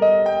Música